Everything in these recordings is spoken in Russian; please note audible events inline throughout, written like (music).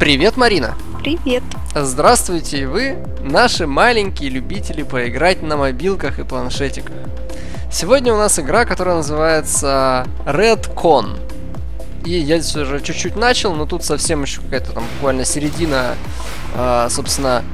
Привет, Марина! Привет! Здравствуйте, вы наши маленькие любители поиграть на мобилках и планшетиках. Сегодня у нас игра, которая называется Redcon. И я здесь уже чуть-чуть начал, но тут совсем еще какая-то там буквально середина, э, собственно,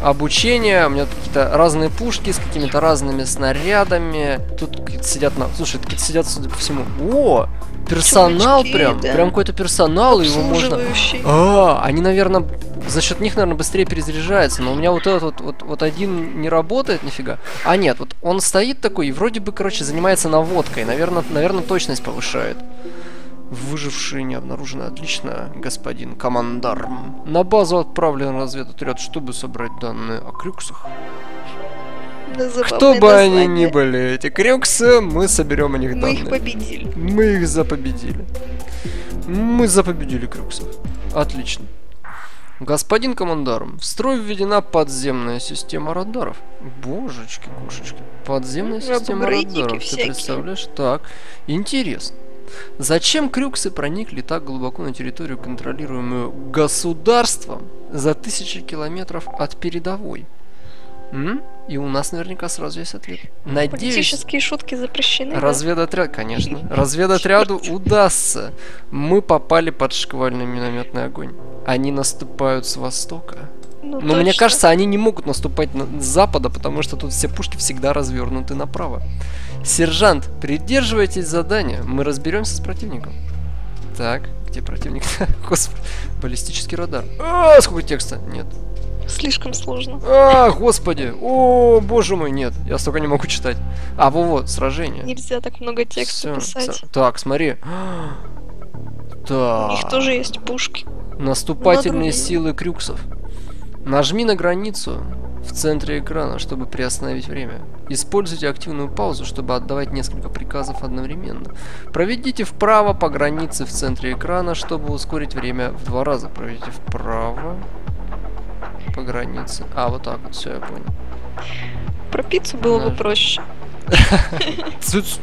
обучения. У меня тут какие-то разные пушки с какими-то разными снарядами. Тут сидят на... Слушай, тут сидят, судя по всему... О! Персонал Чувачки, прям. да. Прям какой-то персонал, и его можно... А, они, наверное, за счет них, наверное, быстрее перезаряжаются. Но у меня вот этот вот, вот, вот один не работает нифига. А нет, вот он стоит такой и вроде бы, короче, занимается наводкой. Наверное, наверное, точность повышает. Выжившие не обнаружены. Отлично, господин командарм. На базу отправлен разведотряд, чтобы собрать данные о крюксах. Кто бы они название. ни были, эти крюксы, мы соберем о них Мы данные. их победили. Мы их запобедили. Мы запобедили Крюксов. Отлично. Господин командарм, в строй введена подземная система радаров. Божечки, кошечки. Подземная Ну, система радаров. Ты всякие. представляешь? Так, интересно. Зачем крюксы проникли так глубоко на территорию, контролируемую государством, за тысячи километров от передовой? М? И у нас наверняка сразу есть ответ. Надеюсь, Политические шутки запрещены. да? Разведотряд, конечно. (laughs) Разведотряду удастся. Мы попали под шквальный минометный огонь. Они наступают с востока. Ну, Но мне точно. кажется, они не могут наступать на- с запада, потому что тут все пушки всегда развернуты направо. Сержант, придерживайтесь задания. Мы разберемся с противником. Так, где противник? (laughs) Господи, баллистический радар. А, сколько текста? Нет. Слишком сложно. А, господи. О, боже мой, нет. Я столько не могу читать. А, во вот, сражение. Нельзя так много текста Всё, писать. всё. Так, смотри. У Так. них тоже есть пушки. Наступательные Надо силы крюксов. Нажми на границу в центре экрана, чтобы приостановить время. Используйте активную паузу, чтобы отдавать несколько приказов одновременно. Проведите вправо по границе в центре экрана, чтобы ускорить время в два раза. Проведите вправо по границе. А, вот так вот, все, я понял. Про пиццу было бы Да. проще. (laughs) Цыц.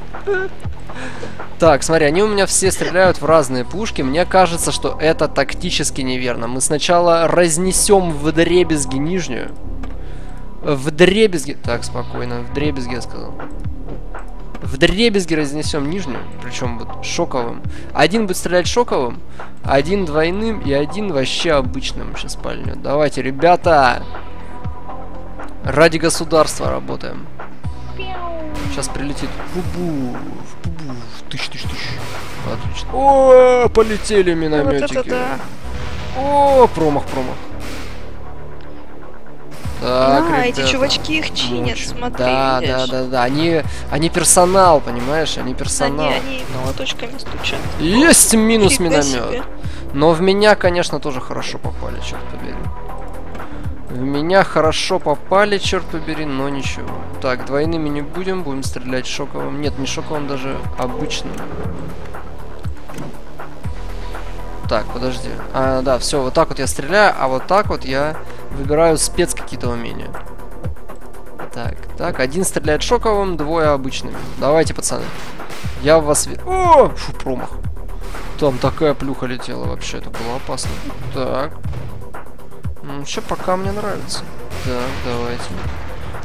Так, смотри, они у меня все стреляют в разные пушки. Мне кажется, что это тактически неверно. Мы сначала разнесем в дребезги нижнюю. В дребезги... Так, спокойно. В дребезги я сказал. В дребезги разнесем нижнюю, причем вот шоковым. Один будет стрелять шоковым, один двойным и один вообще обычным сейчас пальнет. Давайте, ребята! Ради государства работаем. Сейчас прилетит. Бу-бу, бу-бу, тыщ, тыщ, тыщ. Отлично. О, полетели Вот минометики. это да. О, промах, промах. Так, а, эти ребята, чувачки их чинят, мочь. смотри, Да, да, видишь? да, да. Они, они персонал, понимаешь? Они персонал. Они, они молоточками стучат. Есть минус Фига миномет. себе. Но в меня, конечно, тоже хорошо попали, черт побери. В меня хорошо попали, черт побери, но ничего. Так, двойными не будем, будем стрелять шоковым. Нет, не шоковым, даже обычным. Так, подожди. А, да, все, вот так вот я стреляю, а вот так вот я выбираю спец какие-то умения. Так, так, один стреляет шоковым, двое обычными. Давайте, пацаны. Я в вас... О! Фу, промах. Там такая плюха летела вообще, это было опасно. Так. Ну, еще пока мне нравится. Так, давайте.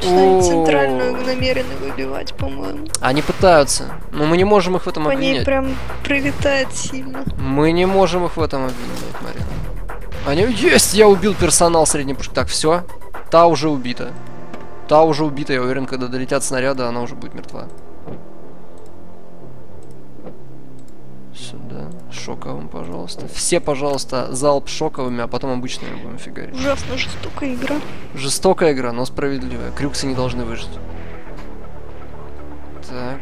Что они центральную намерены выбивать, по-моему. Они пытаются, но мы не можем их в этом По ней обвинять. прям прилетает сильно. Мы не можем их в этом обвинять, Марина. Они... Есть! Я убил персонал средней пушки. Так, все. Та уже убита. Та уже убита, я уверен, когда долетят снаряды, она уже будет мертва. Сюда. Шоковым, пожалуйста. Все, пожалуйста, залп шоковыми, а потом обычными будем фигарить. Ужасно жестокая игра. Жестокая игра, но справедливая. Крюксы не должны выжить. Так.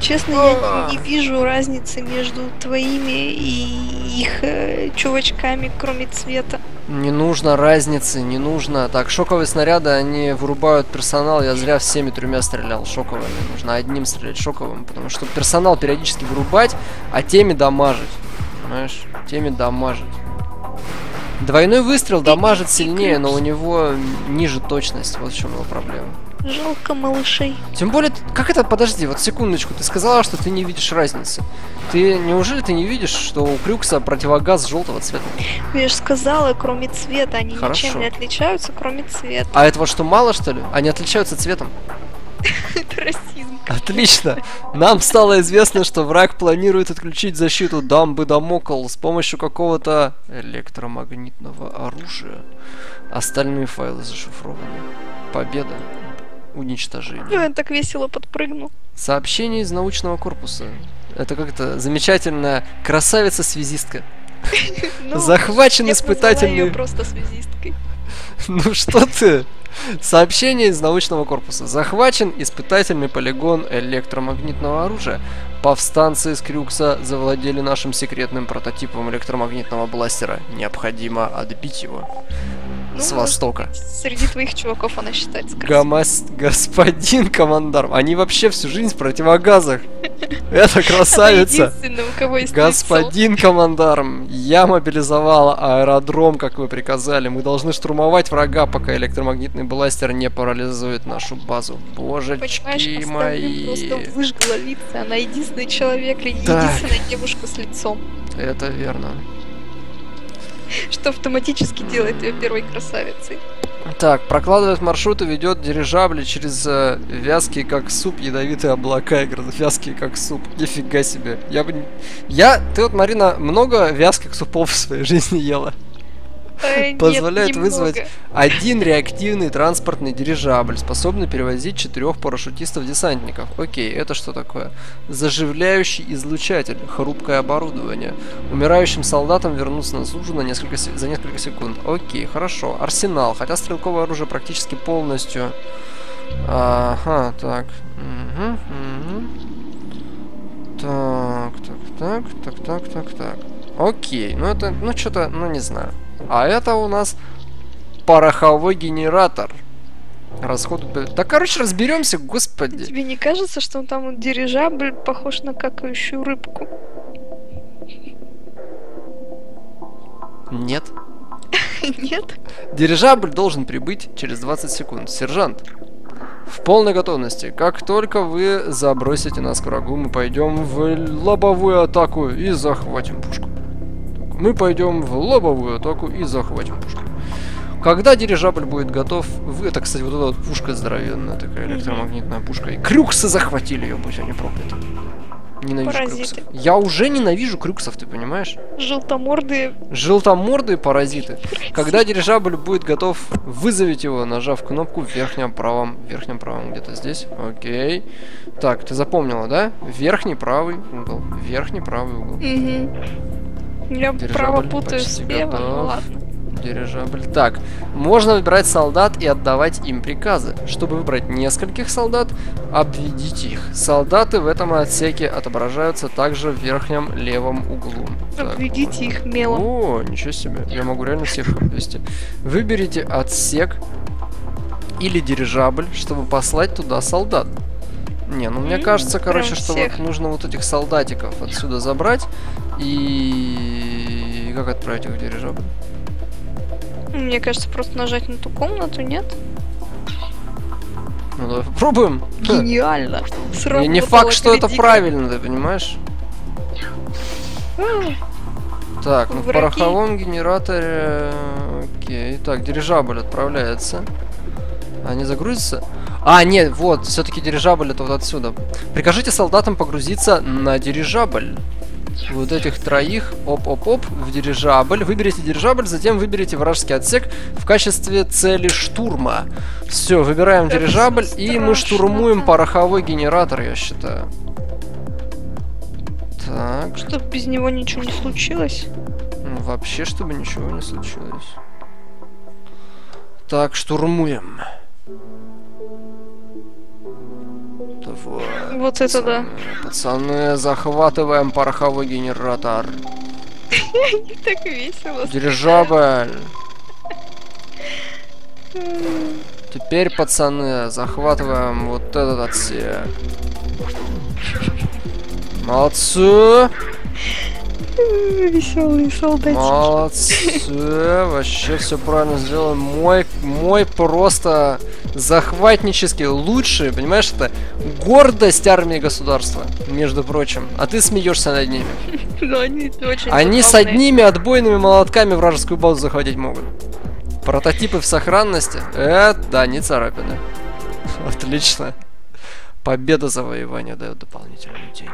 Честно, я не вижу разницы между твоими и их э, чувачками, кроме цвета. Не нужно разницы, не нужно. Так, шоковые снаряды, они вырубают персонал. Я зря всеми тремя стрелял шоковыми. Нужно одним стрелять шоковым, потому что персонал периодически вырубать, а теми дамажить. Понимаешь? Теми дамажить. Двойной выстрел дамажит сильнее, но у него ниже точность. Вот в чем его проблема. Жалко малышей. Тем более, как это, подожди, вот секундочку, ты сказала, что ты не видишь разницы. Ты, неужели ты не видишь, что у Крюкса противогаз желтого цвета? Я же сказала, кроме цвета, они Хорошо. ничем не отличаются, кроме цвета. А это вот что, мало, что ли? Они отличаются цветом? (laughs) Это расизм. Отлично. Нам стало известно, что враг планирует отключить защиту дамбы Дамокл с помощью какого-то электромагнитного оружия. Остальные файлы зашифрованы. Победа. Уничтожение. Он так весело подпрыгнул. Сообщение из научного корпуса. Это как-то замечательная красавица-связистка. (laughs) Ну, Захвачен я испытательный... её просто связисткой. (laughs) Ну что ты? Сообщение из научного корпуса. Захвачен испытательный полигон электромагнитного оружия. Повстанцы из Крюкса завладели нашим секретным прототипом электромагнитного бластера. Необходимо отбить его. Ну, С востока. Среди твоих чуваков она считается красивой. Гамас... Господин командарм. Они вообще всю жизнь в противогазах. (laughs) Это красавица. у кого есть. Господин командарм, я мобилизовала аэродром, как вы приказали. Мы должны штурмовать врага, пока электромагнитный бластер не парализует нашу базу. Божечки мои. просто выжгла лица. Она единственный человек, единственная девушка с лицом. Это верно. Что автоматически делает ее первой красавицей. Так, прокладывает маршрут и ведет дирижабли через э, вязкие как суп ядовитые облака. Я говорю, вязкие как суп. Нифига себе. Я бы... Я... Ты вот, Марина, много вязких супов в своей жизни ела? (laughs) Позволяет вызвать один реактивный транспортный дирижабль, способный перевозить четырех парашютистов-десантников. Окей, это что такое? Заживляющий излучатель, хрупкое оборудование. Умирающим солдатам вернуться на службу на несколько, за несколько секунд. Окей, хорошо. Арсенал, хотя стрелковое оружие практически полностью... Ага, так. Мгм, мгм. Так, так, так, так, так, так, так. Окей, ну это, ну что-то, ну не знаю. А это у нас пороховой генератор. Расход... Да, короче, разберемся, господи. Тебе не кажется, что он там дирижабль похож на какающую рыбку? Нет. (laughs) Нет? Дирижабль должен прибыть через 20 секунд. Сержант, в полной готовности. Как только вы забросите нас к врагу, мы пойдем в лобовую атаку и захватим пушку. Мы пойдем в лобовую атаку и захватим пушку. Когда дирижабль будет готов, вы... Это, кстати, вот эта вот пушка здоровенная, такая электромагнитная пушка. И крюксы захватили ее, будь они прокляты. Ненавижу Паразиты. крюксов. Я уже ненавижу крюксов, ты понимаешь? Желтомордые. Желтомордые паразиты. Когда дирижабль будет готов, вызовите его, нажав кнопку в верхнем правом, верхнем правом где-то здесь. Окей. Так, ты запомнила, да? Верхний правый угол. Верхний правый угол. Угу. Я право путаю слева, готов. ну ладно. Дирижабль. Так, можно выбирать солдат и отдавать им приказы. Чтобы выбрать нескольких солдат, обведите их. Солдаты в этом отсеке отображаются также в верхнем левом углу. Так, Обведите их мелом. О, ничего себе. Я могу реально всех обвести. Выберите отсек или дирижабль, чтобы послать туда солдат. Не, ну мне кажется, короче, что вот нужно вот этих солдатиков отсюда забрать и как отправить их в дирижабль? Мне кажется, просто нажать на ту комнату, нет? Ну давай попробуем. (laughs) Гениально. Сработало не факт, что это критика. правильно, ты понимаешь? Так, ну в пороховом генераторе... Окей. Так, дирижабль отправляется. А не загрузится? А, нет, вот, все-таки дирижабль это вот отсюда. Прикажите солдатам погрузиться на дирижабль. Вот этих троих, оп-оп-оп, в дирижабль. Выберите дирижабль, затем выберите вражеский отсек в качестве цели штурма. Все, выбираем Это дирижабль, и мы штурмуем пороховой генератор, я считаю. Так. Чтоб без него ничего не случилось. Ну, вообще, чтобы ничего не случилось. Так, штурмуем. Вот это да. Пацаны, захватываем пороховой генератор. (laughs) Так весело. Дирижабль. (laughs) Теперь, пацаны, захватываем вот этот отсек. Молодцы! (laughs) Веселые солдатики. Молодцы, вообще все правильно сделали. Мой, мой просто захватнические, лучшие, понимаешь, это гордость армии государства, между прочим. А ты смеешься над ними. Но они очень Они с одними отбойными молотками вражескую базу захватить могут. Прототипы в сохранности? Это, да, не царапины. (laughs) Отлично. Победа завоевания дает дополнительные деньги.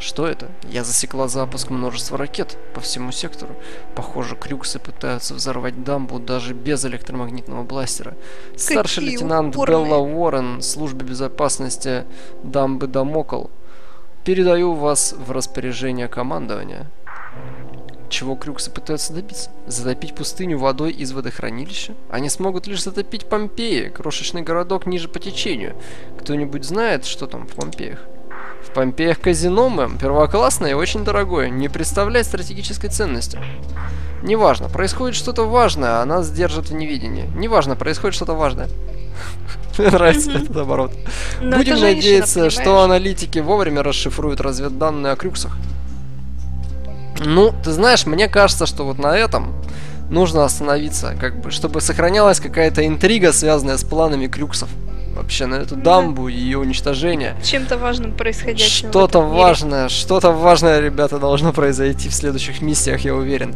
Что это? Я засекла запуск множества ракет по всему сектору. Похоже, крюксы пытаются взорвать дамбу даже без электромагнитного бластера. Старший Какие лейтенант упорные. Белла Уоррен, службе безопасности дамбы Дамокл. Передаю вас в распоряжение командования. Чего крюксы пытаются добиться? Затопить пустыню водой из водохранилища? Они смогут лишь затопить Помпеи, крошечный городок ниже по течению. Кто-нибудь знает, что там в Помпеях? В Помпеях казино, мэм, первоклассное и очень дорогое, не представляет стратегической ценности. Неважно, происходит что-то важное, а нас держат в невидении. Неважно, происходит что-то важное. (laughs) Мне нравится этот оборот. Будем надеяться, что аналитики вовремя расшифруют разведданные о крюксах. Ну, ты знаешь, мне кажется, что вот на этом нужно остановиться, как бы, чтобы сохранялась какая-то интрига, связанная с планами крюксов. Вообще на эту Да. дамбу и ее уничтожение. Чем-то важным происходящим Что-то важное, что-то важное, ребята, должно произойти в следующих миссиях, я уверен.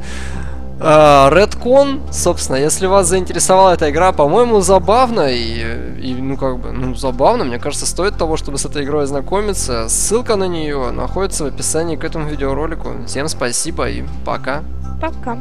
А, Redcon, собственно, если вас заинтересовала эта игра, по-моему, забавно и, и, ну, как бы, ну, забавно, мне кажется, стоит того, чтобы с этой игрой ознакомиться. Ссылка на нее находится в описании к этому видеоролику. Всем спасибо и пока. Пока.